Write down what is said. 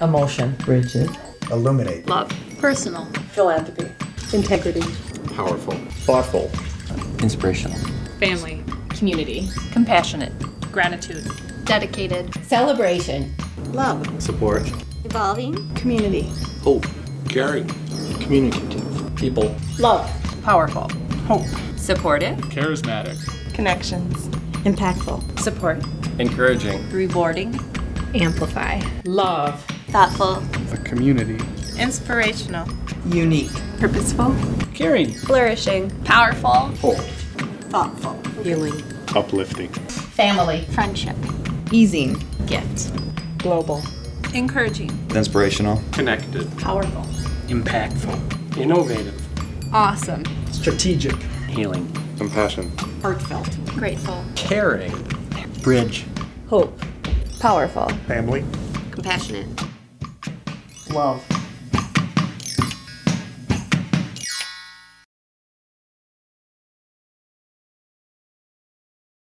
Emotion. Rigid. Illuminate. Love. Personal. Philanthropy. Integrity. Powerful. Thoughtful. Inspirational. Family. Community. Compassionate. Gratitude. Dedicated. Celebration. Love. Support. Evolving. Community. Hope. Caring. Communicative. People. Love. Powerful. Hope. Supportive. Charismatic. Connections. Impactful. Support. Encouraging. Rewarding. Amplify. Love. Thoughtful. A community. Inspirational. Unique. Purposeful. Caring. Flourishing. Powerful. Hope. Thoughtful. Healing. Uplifting. Family. Friendship. Easing. Gift. Global. Encouraging. Inspirational. Connected. Powerful. Impactful. Innovative. Awesome. Strategic. Healing. Compassion. Heartfelt. Grateful. Caring. Bridge. Hope. Powerful. Family. Compassionate. Love.